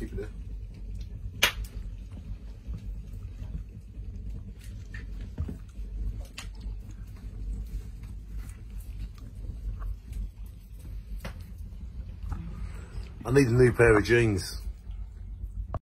Keep it there. I need a new pair of jeans.